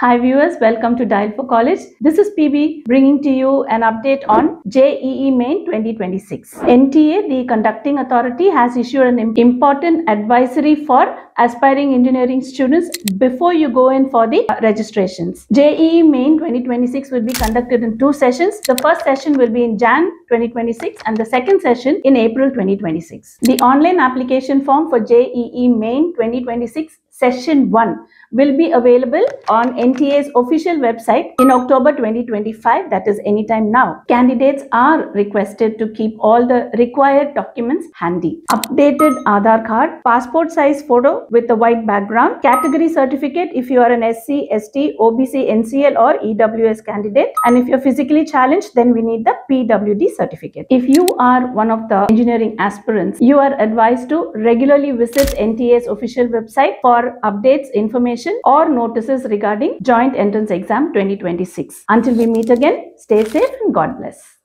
Hi viewers, welcome to Dial for College. This is PB bringing to you an update on JEE Main 2026. NTA, the conducting authority, has issued an important advisory for aspiring engineering students before you go in for the uh, registrations. JEE Main 2026 will be conducted in two sessions. The first session will be in Jan 2026 and the second session in April 2026. The online application form for JEE Main 2026 session 1 will be available on NTA's official website in October 2025, that is anytime now. Candidates are requested to keep all the required documents handy. Updated Aadhaar card, passport size photo with a white background, category certificate if you are an SC, ST, OBC, NCL or EWS candidate, and if you're physically challenged, then we need the PWD certificate. If you are one of the engineering aspirants, you are advised to regularly visit NTA's official website for updates, information, or notices regarding Joint Entrance Exam 2026. Until we meet again, stay safe and God bless.